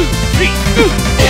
ooh, ee, ooh.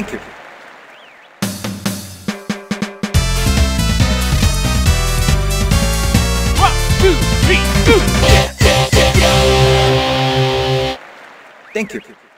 Thank you. One, two, three, two. Thank you.